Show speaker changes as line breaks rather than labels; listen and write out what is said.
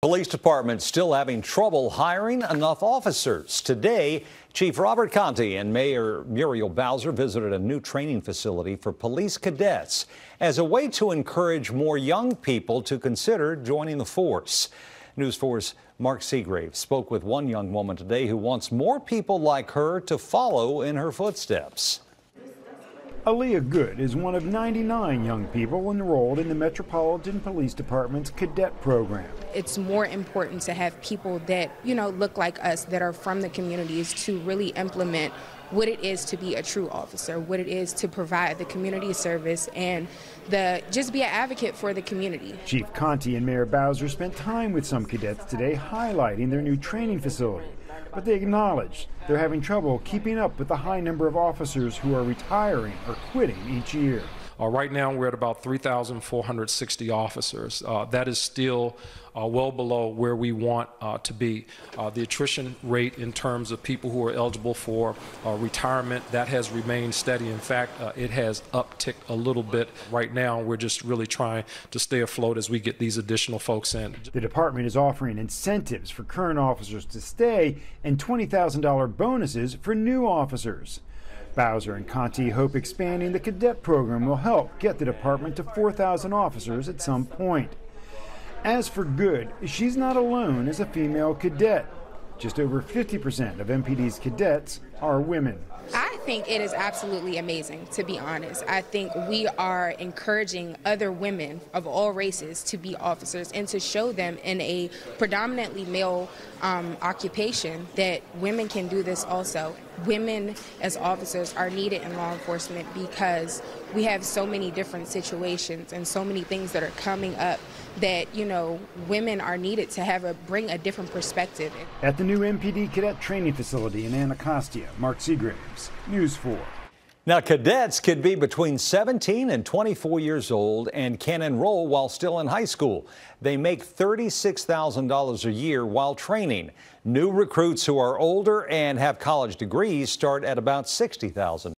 Police department still having trouble hiring enough officers. Today, Chief Robert Contee and Mayor Muriel Bowser visited a new training facility for police cadets as a way to encourage more young people to consider joining the force. News 4's Mark Segraves spoke with one young woman today who wants more people like her to follow in her footsteps.
Aaliyah Good is one of 99 young people enrolled in the Metropolitan Police Department's cadet program.
It's more important to have people that, you know, look like us that are from the communities to really implement what it is to be a true officer, what it is to provide the community service and the just be an advocate for the community.
Chief Contee and Mayor Bowser spent time with some cadets today highlighting their new training facility but they acknowledge they're having trouble keeping up with the high number of officers who are retiring or quitting each year.
Uh, right now, we're at about 3,460 officers. Uh, that is still uh, well below where we want to be. The attrition rate in terms of people who are eligible for retirement, that has remained steady. In fact, it has upticked a little bit. Right now, we're just really trying to stay afloat as we get these additional folks in.
The department is offering incentives for current officers to stay and $20,000 bonuses for new officers. Bowser and Contee hope expanding the cadet program will help get the department to 4,000 officers at some point. As for Good, she's not alone as a female cadet. Just over 50% of MPD's cadets are women.
I think it is absolutely amazing, to be honest. I think we are encouraging other women of all races to be officers and to show them in a predominantly male um, occupation that women can do this also. Women as officers are needed in law enforcement because we have so many different situations and so many things that are coming up that you know women are needed to have a bring a different perspective.
At the new MPD cadet training facility in Anacostia, Mark Segraves, News 4.
Now, cadets could be between 17 and 24 years old and can enroll while still in high school. They make $36,000 a year while training. New recruits who are older and have college degrees start at about $60,000.